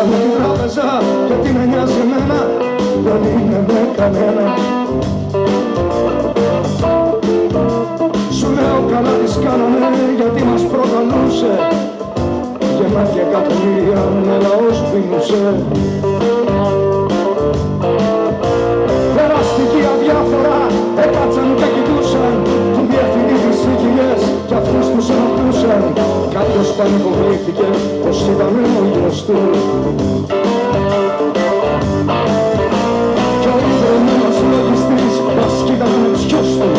από την τραπεζά και τι με νοιάζει εμένα δεν είναι με κανένα. Σου λέω καλά τις κάνανε γιατί μας προκαλούσε και μάτια εκατομμύρια με λαός πίνουσε. Κάποιος πανικοβλήθηκε πως ήταν ο γιος του. Κι ο ίδρυμένος λογιστής μας κοίταγε με τους γιος του.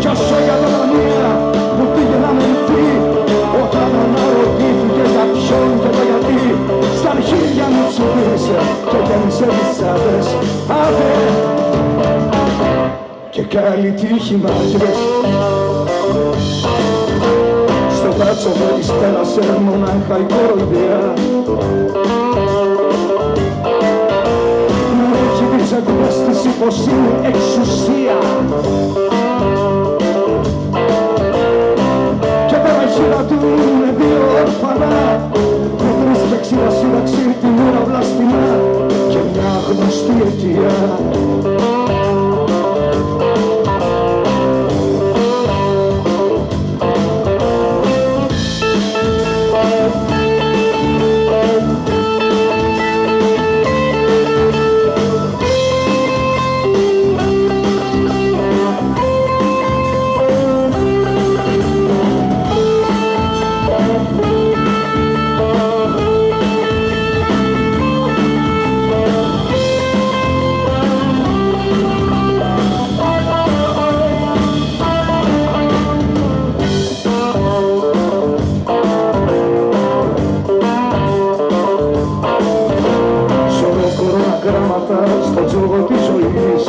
Κι όσο για τα δανεία που πήγε να μελθεί όταν αναρωτήθηκε για ποιον και το γιατί στα αρχίδια μου ψηφίσε και γέμισε τις άδες. Άδε και καλή τύχη μάγες στο μπράτσο μου της πέρασε μονάχα η κοροϊδία. Να έχει τις εγκρέστηση πως είναι εξουσία. Και τώρα η χείρα του είναι δύο όρφανα. Με τρεις και εξήντα σύνταξη την ώρα βλαστημά. Και μια γνωστή αιτία γράμματα στο τζόγο της ζωής.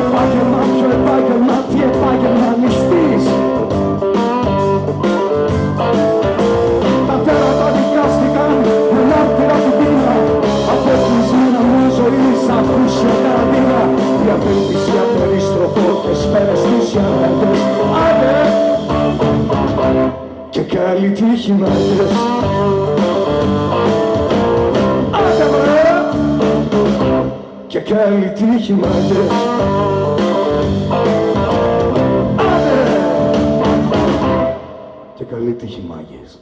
Επάγγελμα, ποιο επάγγελμα, τι επάγγελμα νηστής Τα τέρατα δικάστηκαν με μάρτυρα του πείνα. Αποκλεισμένα μου ζωής αφούσια καραντίνα. Η απέλπιση απερίστροφο και σφαίρες νησιανέτες Άντε! Και καλή τύχη μάγκες Και καλή τύχη μάγκες Άντε! Και καλή τύχη μάγκες